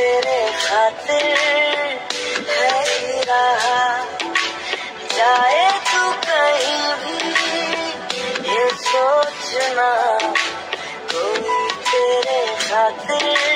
तेरे खातिर है रहा। जाए तू कहीं भी ये सोचना कोई तेरे खातिर